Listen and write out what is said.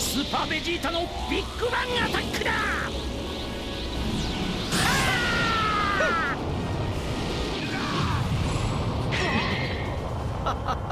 スーパーベジータのビッグバンアタックだ！ハハハ